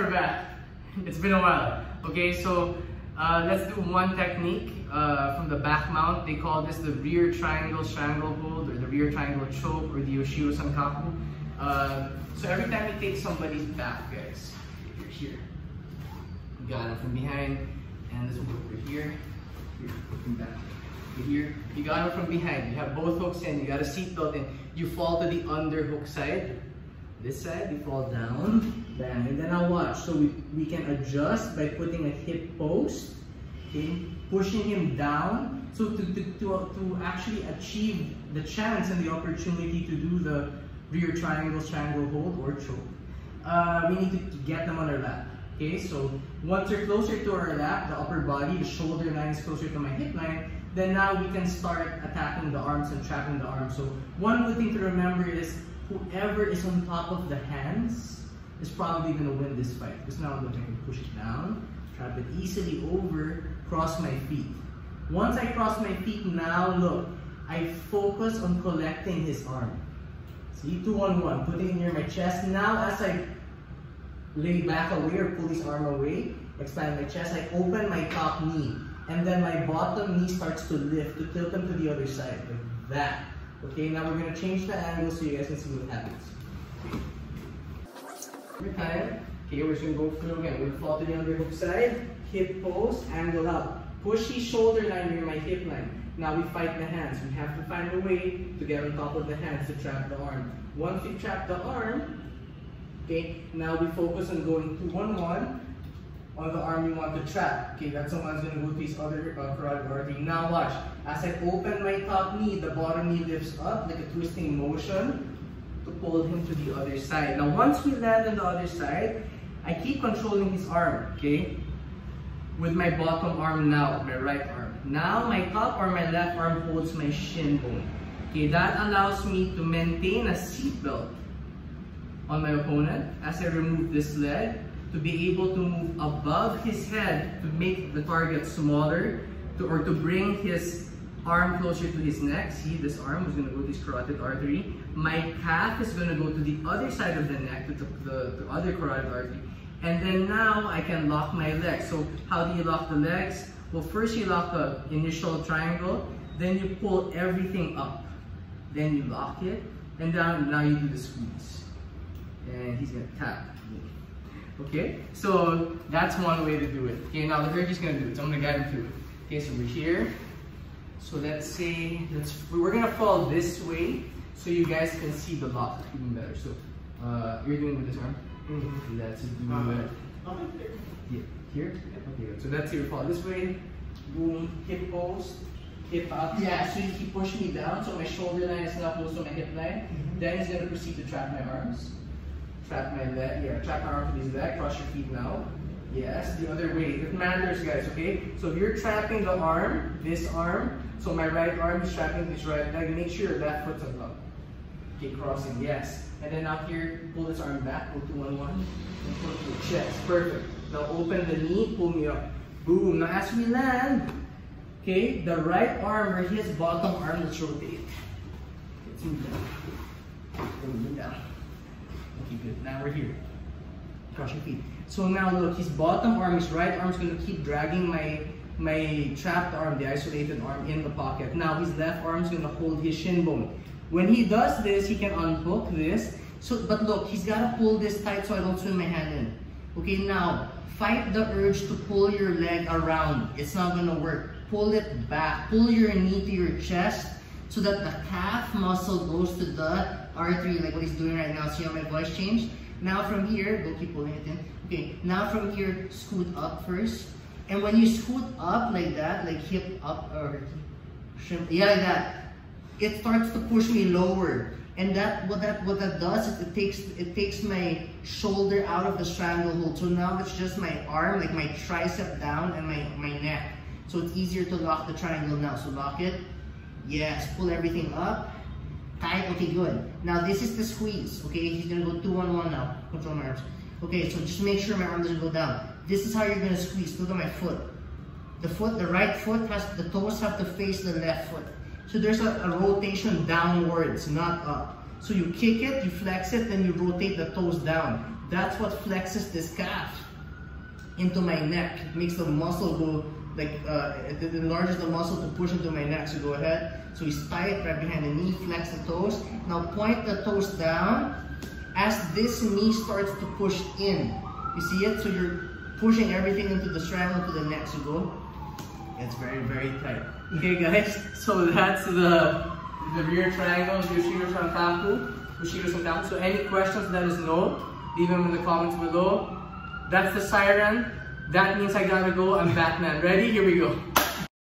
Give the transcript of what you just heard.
we're back. It's been a while. Okay, so uh, let's do one technique uh, from the back mount. They call this the rear triangle stranglehold or the rear triangle choke or the Ushiro Sankaku. Uh, so every time you take somebody's back, guys, you're here. You got it from behind, and this one over here, here, looking back. Here, you got it from behind. You have both hooks in, you got a seatbelt in. You fall to the underhook side. This side, you fall down, and then I'll watch. So we, we can adjust by putting a hip post, okay, pushing him down. So to, to, to, to actually achieve the chance and the opportunity to do the rear triangle, strangle hold, or choke, uh, we need to get them on our lap. Okay, so once you're closer to our lap, the upper body, the shoulder line is closer to my hip line, then now we can start attacking the arms and trapping the arms. So one good thing to remember is whoever is on top of the hands is probably going to win this fight. Because now I'm going to push it down, trap it easily over, cross my feet. Once I cross my feet, now look, I focus on collecting his arm. See, two on one, putting it near my chest. Now as I lay back away or pull his arm away, expand my chest, I open my top knee. And then my bottom knee starts to lift, to tilt him to the other side, like that. Okay, now we're gonna change the angle so you guys can see what happens. Every time, okay, we're just gonna go through again. We'll fall to the underhook side, hip post, angle up. Push shoulder line near my hip line. Now we fight the hands. We have to find a way to get on top of the hands to trap the arm. Once we trap the arm, okay, now we focus on going two one one on on the arm you want to trap. Okay, that's the one's gonna go to his other uh, carotid artery. Now watch, as I open my top knee, the bottom knee lifts up like a twisting motion to pull him to the other side. Now once we land on the other side, I keep controlling his arm, okay? With my bottom arm now, my right arm. Now my top or my left arm holds my shin bone. Okay, that allows me to maintain a seatbelt on my opponent as I remove this leg to be able to move above his head to make the target smaller to, or to bring his arm closer to his neck. See, this arm is going to go to his carotid artery. My calf is going to go to the other side of the neck, to the, the, the other carotid artery. And then now I can lock my legs. So how do you lock the legs? Well, first you lock the initial triangle, then you pull everything up. Then you lock it, and down, now you do the squeeze. And he's gonna tap. Okay, so that's one way to do it. Okay, now the is gonna do it, so I'm gonna guide him through it. Okay, so we're here. So let's say, let's, we're gonna fall this way so you guys can see the lock even better. So uh, you're doing with this arm. Mm -hmm. Let's do it. Yeah, here? Okay, good. So say we fall this way. Boom, hip post, hip up. Yeah, so you keep pushing me down so my shoulder line is now close to my hip line. Mm -hmm. Then he's gonna proceed to trap my arms. Trap my leg, yeah, trap my arm to his leg, cross your feet now. Yes, the other way. It matters, guys, okay? So if you're trapping the arm, this arm, so my right arm is trapping this right leg, make sure your left foot's top. Okay, crossing, yes. And then out here, pull this arm back, go to one one, and pull to the chest. Perfect. Now open the knee, pull me up. Boom. Now as we land, okay, the right arm or his bottom arm, let's rotate. Let's move down. Move down. Okay, good. Now we're here. Your feet. So now look, his bottom arm, his right arm is going to keep dragging my my trapped arm, the isolated arm in the pocket. Now his left arm is going to hold his shin bone. When he does this, he can unhook this. So, but look, he's got to pull this tight so I don't swing my hand in. Okay, now fight the urge to pull your leg around. It's not gonna work. Pull it back. Pull your knee to your chest so that the calf muscle goes to the artery, like what he's doing right now. See how my voice changed? Now from here, go keep pulling it in. Okay, now from here, scoot up first. And when you scoot up like that, like hip up or yeah, like that, it starts to push me lower. And that what that what that does is it takes it takes my shoulder out of the stranglehold. So now it's just my arm, like my tricep down and my, my neck. So it's easier to lock the triangle now. So lock it. Yes, pull everything up. Tight, okay, good. Now this is the squeeze, okay? He's gonna go two on one now. Control my arms. Okay, so just make sure my arm doesn't go down. This is how you're gonna squeeze. Look at my foot. The foot, the right foot has, the toes have to face the left foot. So there's a, a rotation downwards, not up. So you kick it, you flex it, then you rotate the toes down. That's what flexes this calf into my neck. It makes the muscle go like uh, it enlarges the muscle to push into my neck. So go ahead. So we tie it right behind the knee, flex the toes. Now point the toes down as this knee starts to push in. You see it? So you're pushing everything into the straddle to the neck. So go. It's very, very tight. Okay guys, so that's the the rear triangle, Ushiro Sankaku, Ushiro Sankaku. So any questions, let us know. Leave them in the comments below. That's the siren. That means I gotta go. I'm Batman. Ready? Here we go.